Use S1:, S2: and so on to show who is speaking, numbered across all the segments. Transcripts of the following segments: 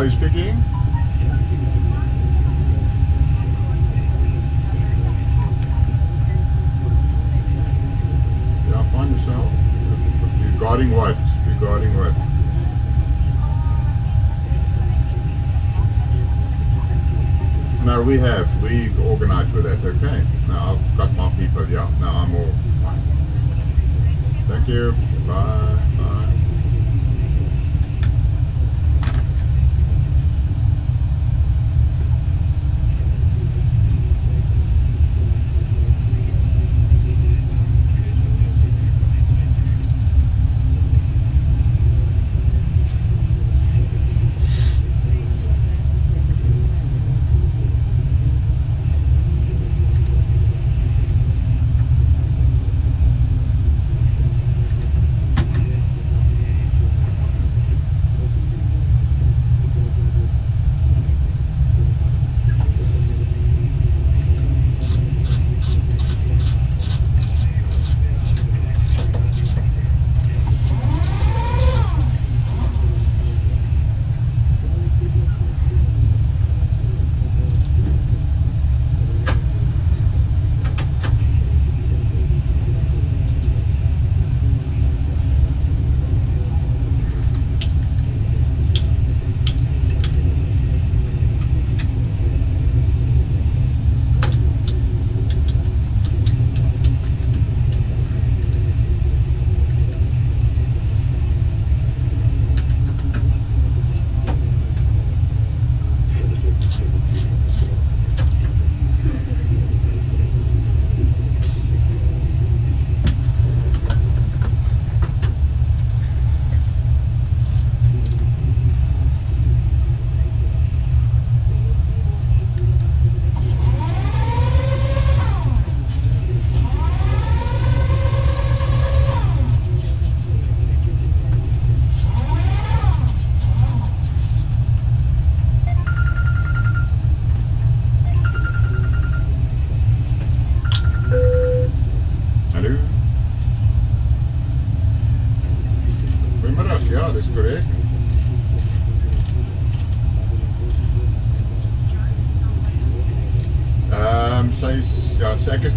S1: Are you speaking? Yeah, find yourself. Regarding what? Regarding what? Now we have. We organized with that. Okay. Now I've got my people. Yeah. Now I'm all fine. Thank you. Bye.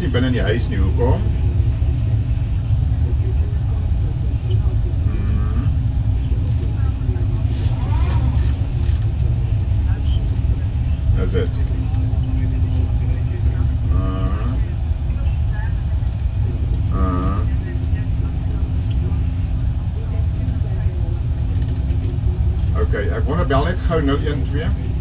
S1: ik ben in die huis nie, hoekom? Dat is het. Hmm. Hmm. Oké, ik woon op bel net gauw 012.